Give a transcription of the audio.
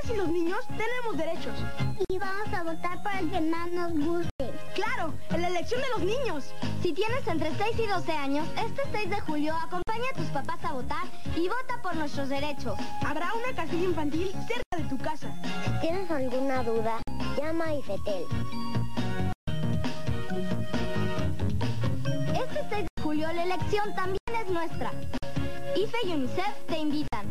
niñas y los niños tenemos derechos. Y vamos a votar por el que más nos guste. Claro, en la elección de los niños. Si tienes entre 6 y 12 años, este 6 de julio acompaña a tus papás a votar y vota por nuestros derechos. Habrá una casilla infantil cerca de tu casa. Si tienes alguna duda, llama a Ifetel. Este 6 de julio la elección también es nuestra. IFE y UNICEF te invitan.